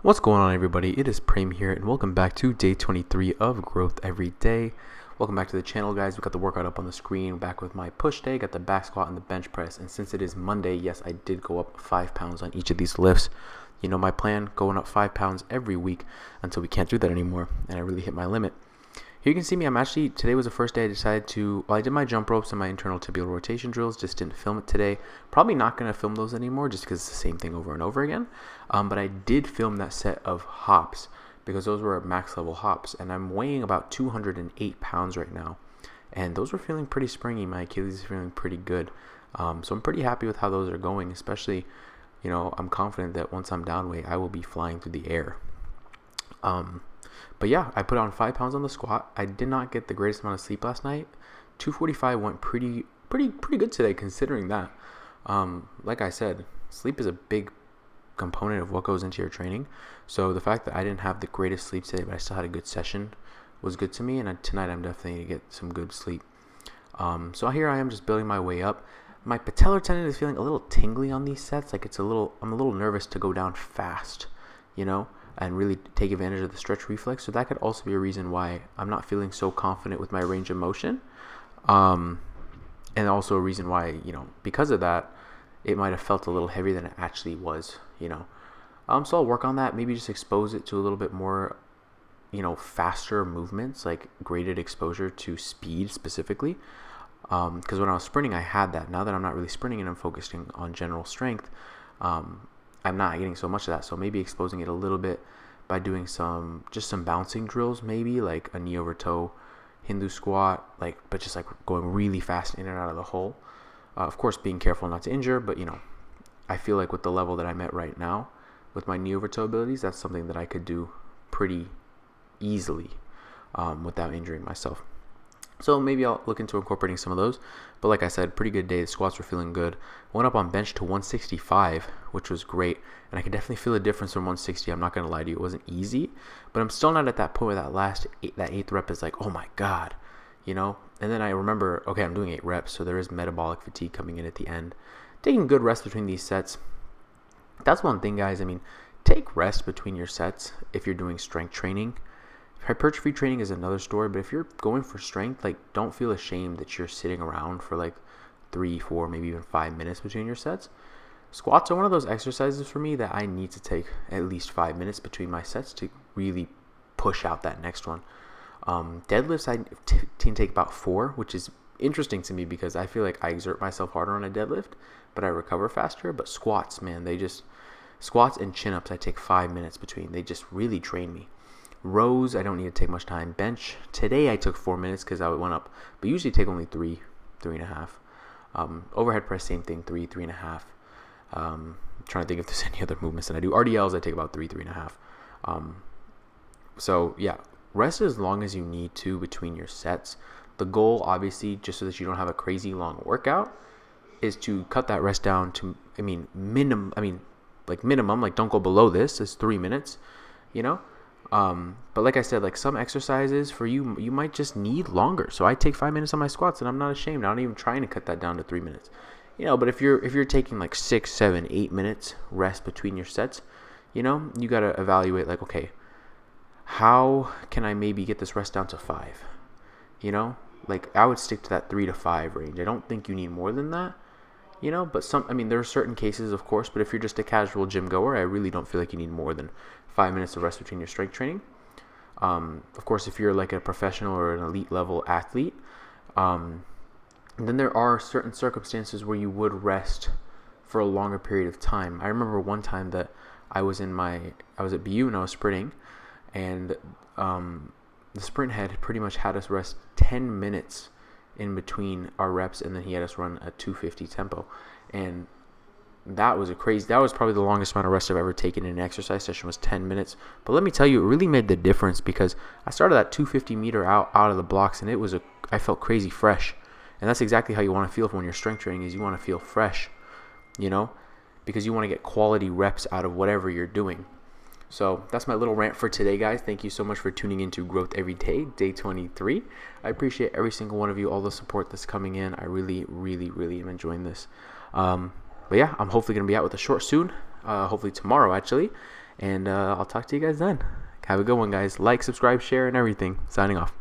What's going on, everybody? It is Prem here, and welcome back to day 23 of Growth Every Day. Welcome back to the channel, guys. We got the workout up on the screen. Back with my push day, got the back squat and the bench press. And since it is Monday, yes, I did go up five pounds on each of these lifts. You know my plan, going up five pounds every week until we can't do that anymore, and I really hit my limit. Here you can see me. I'm actually today was the first day I decided to. Well, I did my jump ropes and my internal tibial rotation drills. Just didn't film it today. Probably not gonna film those anymore, just because it's the same thing over and over again. Um, but I did film that set of hops because those were max level hops, and I'm weighing about 208 pounds right now, and those were feeling pretty springy. My Achilles is feeling pretty good, um, so I'm pretty happy with how those are going. Especially, you know, I'm confident that once I'm down weight, I will be flying through the air. Um, but yeah, I put on five pounds on the squat. I did not get the greatest amount of sleep last night. 245 went pretty, pretty, pretty good today considering that. Um, like I said, sleep is a big component of what goes into your training. So the fact that I didn't have the greatest sleep today, but I still had a good session, was good to me. And tonight I'm definitely gonna get some good sleep. Um, so here I am, just building my way up. My patellar tendon is feeling a little tingly on these sets. Like it's a little, I'm a little nervous to go down fast, you know and really take advantage of the stretch reflex. So that could also be a reason why I'm not feeling so confident with my range of motion. Um, and also a reason why, you know, because of that, it might have felt a little heavier than it actually was, you know. Um, so I'll work on that. Maybe just expose it to a little bit more, you know, faster movements, like graded exposure to speed specifically. Because um, when I was sprinting, I had that. Now that I'm not really sprinting and I'm focusing on general strength, um, I'm not getting so much of that. So maybe exposing it a little bit by doing some just some bouncing drills, maybe like a knee over toe Hindu squat, like but just like going really fast in and out of the hole. Uh, of course, being careful not to injure, but you know, I feel like with the level that I'm at right now, with my knee over toe abilities, that's something that I could do pretty easily um, without injuring myself. So maybe I'll look into incorporating some of those. But like I said, pretty good day. The squats were feeling good. Went up on bench to 165, which was great. And I could definitely feel the difference from 160. I'm not gonna lie to you, it wasn't easy, but I'm still not at that point where that last eight, that eighth rep is like, oh my god, you know. And then I remember, okay, I'm doing eight reps, so there is metabolic fatigue coming in at the end. Taking good rest between these sets. That's one thing, guys. I mean, take rest between your sets if you're doing strength training hypertrophy training is another story, but if you're going for strength, like don't feel ashamed that you're sitting around for like three, four, maybe even five minutes between your sets. Squats are one of those exercises for me that I need to take at least five minutes between my sets to really push out that next one. Um, deadlifts I t- take about four, which is interesting to me because I feel like I exert myself harder on a deadlift, but I recover faster. But squats, man, they just squats and chin ups I take five minutes between. They just really drain me. Rows, I don't need to take much time. Bench, today I took four minutes because I went up, but usually take only three, three and a half. Um, overhead press, same thing, three, three and a half. Um, trying to think if there's any other movements that I do. RDLs, I take about three, three and a half. Um, so yeah, rest as long as you need to between your sets. The goal, obviously, just so that you don't have a crazy long workout, is to cut that rest down to, I mean, minimum, I mean, like minimum, like don't go below this, is three minutes, you know? Um, but like I said, like some exercises for you, you might just need longer. So I take five minutes on my squats, and I'm not ashamed. I'm not even trying to cut that down to three minutes. You know, but if you're if you're taking like six, seven, eight minutes rest between your sets, you know, you got to evaluate like, okay, how can I maybe get this rest down to five? You know, like I would stick to that three to five range. I don't think you need more than that you know but some i mean there are certain cases of course but if you're just a casual gym goer i really don't feel like you need more than five minutes of rest between your strength training. Um, of course if you're like a professional or an elite level athlete um, then there are certain circumstances where you would rest for a longer period of time. I remember one time that i was in my i was at bu and i was sprinting and um, the sprint head pretty much had us rest 10 minutes in between our reps, and then he had us run a 250 tempo, and that was a crazy. That was probably the longest amount of rest I've ever taken in an exercise session was 10 minutes. But let me tell you, it really made the difference because I started that 250 meter out out of the blocks, and it was a. I felt crazy fresh, and that's exactly how you want to feel when you're strength training. Is you want to feel fresh, you know, because you want to get quality reps out of whatever you're doing. So that's my little rant for today, guys. Thank you so much for tuning into Growth Every Day, day 23. I appreciate every single one of you, all the support that's coming in. I really, really, really am enjoying this. Um, but yeah, I'm hopefully going to be out with a short soon, uh, hopefully tomorrow, actually. And uh, I'll talk to you guys then. Have a good one, guys. Like, subscribe, share, and everything. Signing off.